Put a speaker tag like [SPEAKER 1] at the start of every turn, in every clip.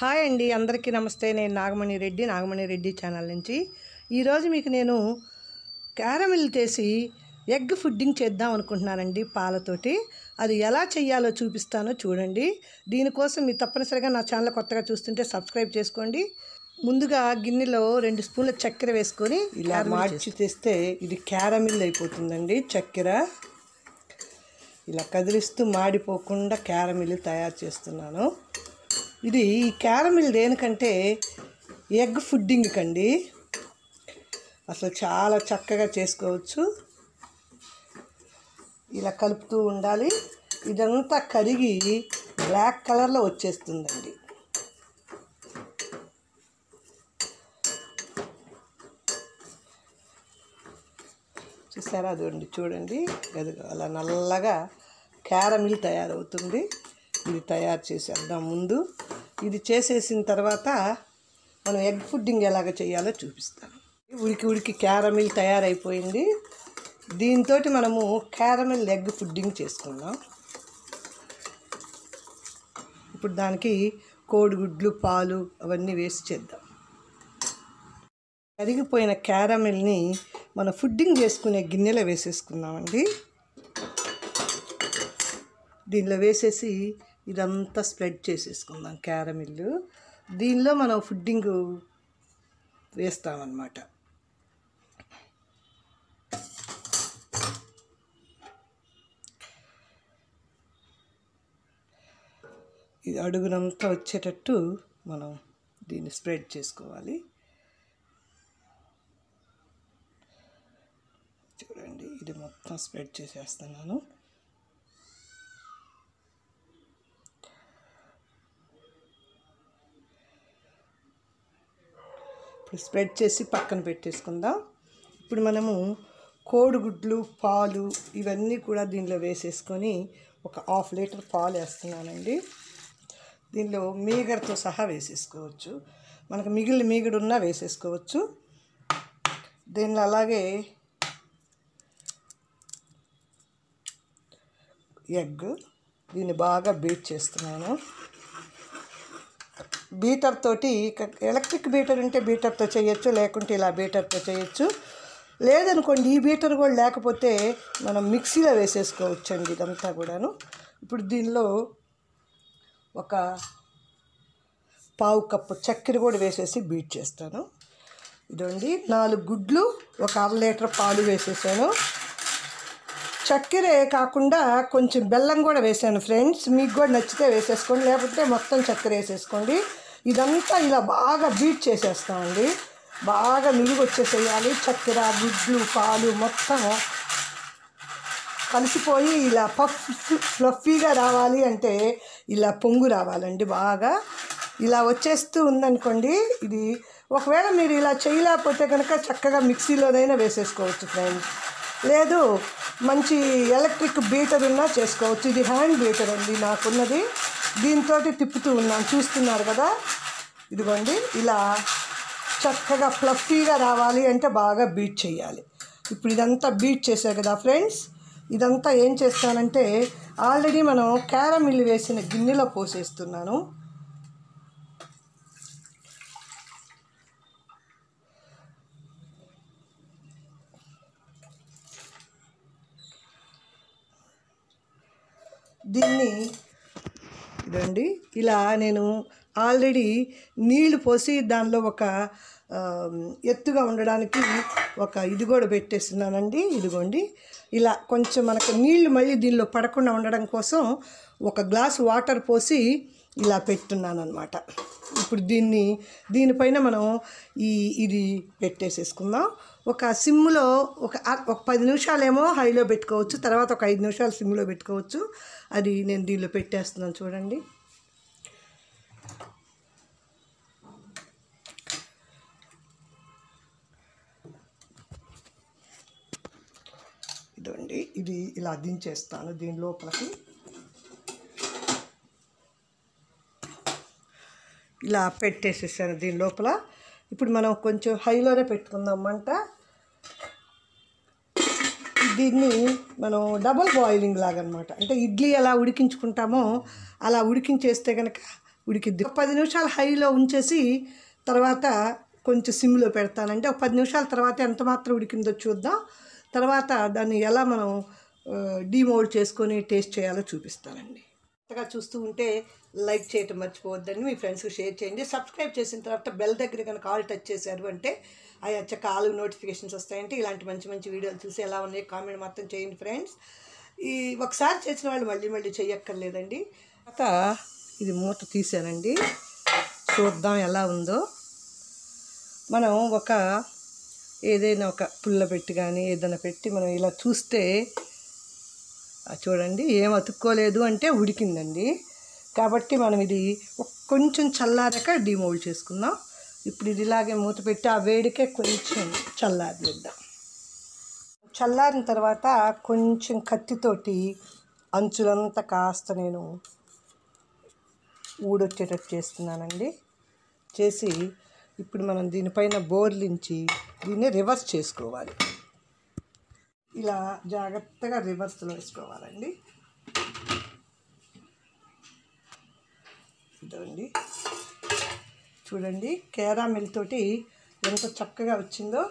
[SPEAKER 1] Hi అండి అందరికీ నమస్తే. నేను నాగమణి రెడ్డి నాగమణి రెడ్డి ఛానల్ నుంచి. ఈరోజు మీకు నేను క్యారమిల్ చేసి ఎగ్ ఫుడ్డింగ్ చేద్దాం అనుకుంటున్నానండి పాలతోటి. అది ఎలా చేయాలో చూపిస్తానో చూడండి. దీనికోసం మీరు తప్పనిసరిగా నా ఛానల్ కొత్తగా చూస్తుంటే సబ్స్క్రైబ్ చేసుకోండి. ముందుగా గిన్నెలో రెండు స్పూన్ల చక్కెర వేసుకొని ఇలా మార్చి తెస్తే ఇది క్యారమిల్ అయిపోతుందండి చక్కెర. ఇలా కదిలిస్తూ మాడిపోకుండా క్యారమిల్ తయారు చేస్తున్నాను. ఇది ఈ క్యారమిల్ దేనికంటే ఎగ్ ఫుడ్డింగ్ కండి. అసలు చాలా చక్కగా చేసుకోవచ్చు. ఇలా కలుపుతూ ఉండాలి. ఇదంతా కరిగి బ్లాక్ కలర్లో వచ్చేస్తుందండి. చూసారా అదండి చూడండి. అది అలా నల్లగా క్యారమిల్ తయారవుతుంది. ఇది తయారు చేసేద్దాం ముందు. ఇది చేసేసిన తర్వాత మనం ఎగ్ ఫుడ్డింగ్ ఎలాగ చేయాలో చూపిస్తాను. ఉడికి ఉడికి క్యారమిల్ తయారైపోయింది. దీంతో మనము క్యారమిల్ ఎగ్ ఫుడ్డింగ్ చేసుకుందాం. ఇప్పుడు దానికి కోడిగుడ్లు పాలు అవన్నీ వేసి చేద్దాం. కరిగిపోయిన క్యారమిల్ని మనం ఫుడ్డింగ్ చేసుకునే గిన్నెలో వేసేసుకుందామండి. దీనిలో వేసేసి ఇదంతా స్ప్రెడ్ చేసేసుకుందాం క్యారమిల్లు. దీనిలో మనం ఫుడ్డింగ్ వేస్తామన్నమాట. ఇది అడుగునంతా వచ్చేటట్టు మనం దీన్ని స్ప్రెడ్ చేసుకోవాలి. చూడండి ఇది మొత్తం స్ప్రెడ్ చేసేస్తున్నాను. ఇప్పుడు స్ప్రెడ్ చేసి పక్కన పెట్టేసుకుందాం. ఇప్పుడు మనము కోడిగుడ్లు పాలు ఇవన్నీ కూడా దీనిలో వేసేసుకొని ఒక హాఫ్ లీటర్ పాలు వేస్తున్నానండి. దీనిలో మీగడతో సహా వేసేసుకోవచ్చు. మనకు మిగిలిన మీగడు ఉన్నా వేసేసుకోవచ్చు. దీనిలో అలాగే ఎగ్ దీన్ని బాగా బీట్ చేస్తున్నాను. బీటర్ తోటి ఎలక్ట్రిక్ బీటర్ ఉంటే బీటర్తో చేయొచ్చు లేకుంటే ఇలా బీటర్తో చేయొచ్చు. లేదనుకోండి ఈ బీటర్ కూడా లేకపోతే మనం మిక్సీలో వేసేసుకోవచ్చు అండి ఇదంతా కూడాను. ఇప్పుడు దీనిలో ఒక పావు కప్పు చక్కెర కూడా వేసేసి బీట్ చేస్తాను. ఇదండి నాలుగు గుడ్లు ఒక అర లీటర్ పాలు వేసేసాను. చక్కెరే కాకుండా కొంచెం బెల్లం కూడా వేసాను ఫ్రెండ్స్. మీకు కూడా నచ్చితే వేసేసుకోండి. లేకపోతే మొత్తం చక్కెర వేసేసుకోండి. ఇదంతా ఇలా బాగా బీట్ చేసేస్తామండి. బాగా నిలుగు వచ్చేసేయాలి చక్కెర గుడ్లు పాలు మొత్తం కలిసిపోయి ఇలా పఫ్ ఫ్లఫీగా రావాలి అంటే ఇలా పొంగు రావాలండి బాగా. ఇలా వచ్చేస్తూ ఉందనుకోండి ఇది ఒకవేళ మీరు ఇలా చేయలేకపోతే కనుక చక్కగా మిక్సీలోనైనా వేసేసుకోవచ్చు ఫ్రెండ్స్. లేదు మంచి ఎలక్ట్రిక్ బీటర్ ఉన్నా చేసుకోవచ్చు. ఇది హ్యాండ్ బీటర్ అండి నాకున్నది. దీంతో తిప్పుతూ ఉన్నాను. చూస్తున్నారు కదా? ఇదిగోండి. ఇలా చక్కగా ఫ్లఫీగా రావాలి అంటే బాగా బీట్ చేయాలి. ఇప్పుడు ఇదంతా బీట్ చేశారు కదా ఫ్రెండ్స్? ఇదంతా ఏం చేస్తానంటే ఆల్రెడీ మనం క్యారమిల్ వేసిన గిన్నెలో పోసేస్తున్నాను. దీన్ని ఇదండి. ఇలా నేను ఆల్రెడీ నీళ్ళు పోసి దానిలో ఒక ఎత్తుగా ఉండడానికి ఒక ఇది కూడా పెట్టేస్తున్నానండి. ఇదిగోండి. ఇలా కొంచెం మనకు నీళ్ళు మళ్ళీ దీనిలో పడకుండా ఉండడం కోసం ఒక గ్లాస్ వాటర్ పోసి ఇలా పెట్టున్నాను అనమాట ఇప్పుడు దీన్ని దీనిపైన మనం ఈ ఇది పెట్టేసేసుకుందాం. ఒక సిమ్లో ఒక ఒక పది నిమిషాలేమో హైలో పెట్టుకోవచ్చు. తర్వాత ఒక ఐదు నిమిషాలు సిమ్లో పెట్టుకోవచ్చు. అది నేను దీనిలో పెట్టేస్తున్నాను చూడండి. ఇదండి ఇది ఇలా దించేస్తాను. దీని లోపలికి ఇలా పెట్టేసేసాను దీని లోపల. ఇప్పుడు మనం కొంచెం హైలోనే పెట్టుకుందామంట దీన్ని మనం డబల్ బాయిలింగ్ లాగా అనమాట అంటే ఇడ్లీ ఎలా ఉడికించుకుంటామో అలా ఉడికించేస్తే కనుక ఉడికిద్ది. ఒక పది నిమిషాలు హైలో ఉంచేసి తర్వాత కొంచెం సిమ్లో పెడతానంటే ఒక పది నిమిషాల తర్వాత ఎంత మాత్రం ఉడికిందో చూద్దాం. తర్వాత దాన్ని ఎలా మనం డీమోల్డ్ చేసుకొని టేస్ట్ చేయాలో చూపిస్తానండి. కొత్తగా చూస్తూ ఉంటే లైక్ చేయటం మర్చిపోవద్దండి. మీ ఫ్రెండ్స్కి షేర్ చేయండి. సబ్స్క్రైబ్ చేసిన తర్వాత బెల్ దగ్గర కనుక ఆల్ టచ్ చేశారు అంటే అవి వచ్చాక ఆల్ నోటిఫికేషన్స్ వస్తాయంటే ఇలాంటి మంచి మంచి వీడియోలు చూసి ఎలా ఉన్నాయి కామెంట్ మొత్తం చేయండి ఫ్రెండ్స్. ఈ ఒకసారి చేసిన వాళ్ళు మళ్ళీ మళ్ళీ చెయ్యక్కర్లేదండి. తర్వాత ఇది మూత తీసానండి చూద్దాం ఎలా ఉందో. మనం ఒక ఏదైనా ఒక పుల్ల పెట్టి కానీ ఏదైనా పెట్టి మనం ఇలా చూస్తే చూడండి ఏం అతుక్కోలేదు అంటే ఉడికిందండి. కాబట్టి మనం ఇది కొంచెం చల్లారాక డిమోల్డ్ చేసుకుందాం. ఇప్పుడు ఇది ఇలాగే మూత పెట్టి ఆ వేడికే కొంచెం చల్లారనిద్దాం చల్లారిన తర్వాత కొంచెం కత్తితోటి అంచులంతా కాస్త నేను ఊడొచ్చేటట్టు చేస్తున్నానండి. చేసి ఇప్పుడు మనం దీనిపైన బోర్లించి దీన్ని రివర్స్ చేసుకోవాలి. ఇలా జాగ్రత్తగా రివర్స్లో వేసుకోవాలండి. ఇదండి చూడండి కేరామిల్ తోటి ఎంత చక్కగా వచ్చిందో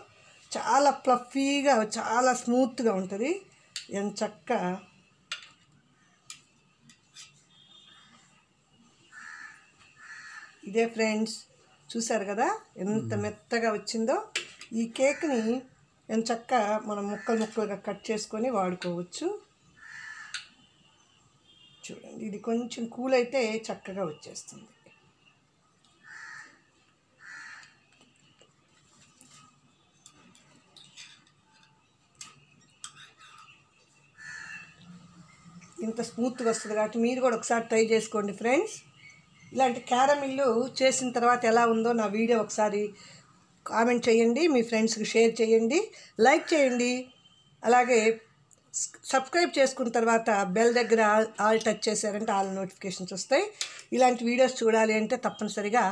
[SPEAKER 1] చాలా ఫ్లఫీగా చాలా స్మూత్గా ఉంటుంది. ఎంత చక్క. ఇదే ఫ్రెండ్స్ చూసారు కదా? ఎంత మెత్తగా వచ్చిందో? ఈ కేక్ని ఎంత చక్క మనం ముక్కలు ముక్కలుగా కట్ చేసుకొని వాడుకోవచ్చు. చూడండి ఇది కొంచెం కూల్ అయితే చక్కగా వచ్చేస్తుంది. ఇంత స్మూత్గా వస్తుంది కాబట్టి మీరు కూడా ఒకసారి ట్రై చేసుకోండి ఫ్రెండ్స్. ఇలాంటి క్యారమిల్లు చేసిన తర్వాత ఎలా ఉందో నా వీడియో ఒకసారి కామెంట్ చేయండి మీ ఫ్రెండ్స్కి షేర్ చేయండి లైక్ చేయండి. అలాగే సబ్స్క్రైబ్ చేసుకున్న తర్వాత బెల్ దగ్గర ఆల్ ఆల్ టచ్ చేశారంటే ఆల్ నోటిఫికేషన్స్ వస్తాయి. ఇలాంటి వీడియోస్ చూడాలి అంటే తప్పనిసరిగా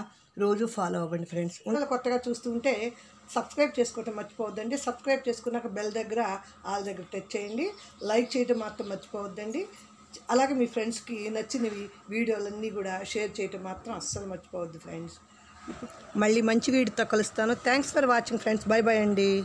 [SPEAKER 1] రోజు ఫాలో అవ్వండి ఫ్రెండ్స్. ఉన్నది కొత్తగా చూస్తుంటే సబ్స్క్రైబ్ చేసుకోవటం మర్చిపోవద్దండి. సబ్స్క్రైబ్ చేసుకున్నాక బెల్ దగ్గర ఆల్ దగ్గర టచ్ చేయండి. లైక్ చేయడం మాత్రం మర్చిపోవద్దండి. అలాగే మీ ఫ్రెండ్స్కి నచ్చినవి వీడియోలన్నీ కూడా షేర్ చేయటం మాత్రం అస్సలు మర్చిపోవద్దు ఫ్రెండ్స్. మళ్ళీ మంచి వీడియోతో కలుస్తాను. Thanks for watching friends. Bye bye అండి.